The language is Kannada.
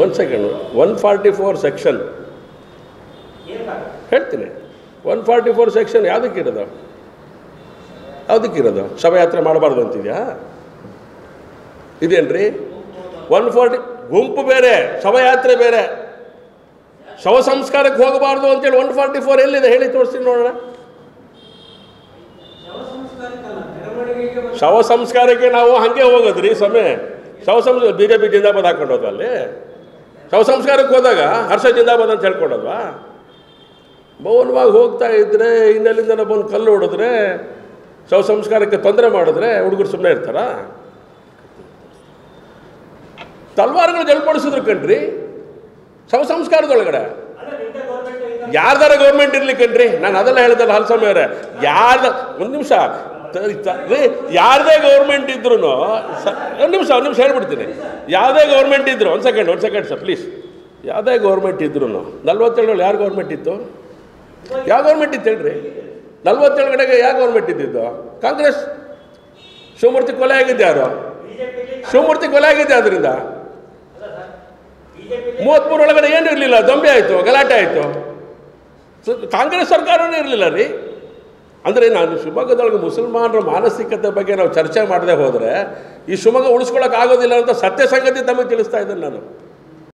ಒಂದು second one forty four section ಹೇಳ್ತೀನಿ ಒನ್ ಫಾರ್ಟಿ ಫೋರ್ ಸೆಕ್ಷನ್ ಯಾವುದಕ್ಕಿರೋದು ಯಾವುದಕ್ಕಿರೋದು ಶವಯಾತ್ರೆ ಮಾಡಬಾರ್ದು ಅಂತಿದ್ಯಾ? ಇದೇನ್ರಿ? ಒನ್ ಫಾರ್ಟಿ ಗುಂಪು ಬೇರೆ ಶವಯಾತ್ರೆ ಬೇರೆ. ಶವ ಸಂಸ್ಕಾರಕ್ಕೆ ಹೋಗಬಾರ್ದು ಅಂತೇಳಿ ಒನ್ ಫಾರ್ಟಿ ಫೋರ್ ಎಲ್ಲಿದೆ? ಹೇಳಿ ತೋರಿಸ್ತೀನಿ ನೋಡೋಣ. ಶವ ಸಂಸ್ಕಾರಕ್ಕೆ ನಾವು ಹಾಗೆ ಹೋಗೋದ್ರಿ ಸಮಯ ಶವ ಸಂಸ್ಕಾರ ಬಿ ಜೆ ಪಿ ಜಿಂದಾಬಾದ್ ಹಾಕೊಂಡು ಅಲ್ಲಿ? ಶವ ಸಂಸ್ಕಾರಕ್ಕೆ ಹೋದಾಗ ಹರ್ಷ ಜಿಂದಾಬಾದ್ ಅಂತ ಹೇಳ್ಕೊಂಡಲ್ವಾ ಮೌನವಾಗಿ ಹೋಗ್ತಾ ಇದ್ರೆ ಇನ್ನೆಲ್ಲಿಂದ ಬಂದು ಕಲ್ಲು ಹೊಡೆದ್ರೆ ಶವ ಸಂಸ್ಕಾರಕ್ಕೆ ತೊಂದರೆ ಮಾಡಿದ್ರೆ ಹುಡುಗರು ಸುಮ್ಮನೆ ಇರ್ತಾರಾ? ತಲ್ವಾರ್ಗಳು ಜಲ್ಪಡಿಸಿದ್ರು ಕಣ್ರಿ ಶವ ಸಂಸ್ಕಾರದೊಳಗಡೆ ಯಾರ್ದಾರ ಗೌರ್ಮೆಂಟ್ ಇರ್ಲಿ ಕಣ್ರಿ, ನಾನು ಅದೆಲ್ಲ ಹೇಳ್ದಲ್ಲ ಹಲಸಮ್ಮ ಅವರೇ. ಯಾರ್ದ ಒಂದು ನಿಮಿಷ ಯಾರದೇ ಗೌರ್ಮೆಂಟ್ ಇದ್ರು ಒಂದು ನಿಮಿಷ ಒಂದು ನಿಮಿಷ ಹೇಳ್ಬಿಡ್ತೀನಿ. ಯಾವುದೇ ಗೌರ್ಮೆಂಟ್ ಇದ್ರು, ಒಂದು ಸೆಕೆಂಡ್ ಒಂದು ಸೆಕೆಂಡ್ ಸರ್ ಪ್ಲೀಸ್ ಯಾವುದೇ ಗೌರ್ಮೆಂಟ್ ಇದ್ರು ನಲ್ವತ್ತೇಳು ಯಾರು ಗೌರ್ಮೆಂಟ್ ಇತ್ತು? ಯಾವ ಗೌರ್ಮೆಂಟ್ ಇತ್ತು ಹೇಳ್ರಿ? ನಲ್ವತ್ತೇಳು ಕಡೆಗೆ ಯಾವ ಗೌರ್ಮೆಂಟ್ ಇದ್ದಿದ್ದು? ಕಾಂಗ್ರೆಸ್? ಶಿವಮೂರ್ತಿ ಕೊಲೆ ಆಗಿದ್ದೆ ಯಾರು? ಶಿವಮೂರ್ತಿ ಕೊಲೆ ಆಗಿದ್ದೆ ಅದರಿಂದ ಮೂವತ್ತ್ಮೂರು ಒಳಗಡೆ ಏನು ಇರಲಿಲ್ಲ, ದೊಂಬೆ ಆಯಿತು, ಗಲಾಟೆ ಆಯಿತು. ಕಾಂಗ್ರೆಸ್ ಸರ್ಕಾರವೂ ಇರಲಿಲ್ಲ ರೀ. ಅಂದರೆ ನಾನು ಶಿವಮೊಗ್ಗದೊಳಗೆ ಮುಸಲ್ಮಾನರ ಮಾನಸಿಕತೆ ಬಗ್ಗೆ ನಾವು ಚರ್ಚೆ ಮಾಡದೆ ಹೋದರೆ ಈ ಶಿವಮೊಗ್ಗ ಉಳಿಸ್ಕೊಳ್ಳೋಕೆ ಆಗೋದಿಲ್ಲ ಅಂತ ಸತ್ಯ ಸಂಗತಿ ತಮಗೆ ತಿಳಿಸ್ತಾ ಇದ್ದೇನೆ ನಾನು.